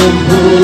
the moon.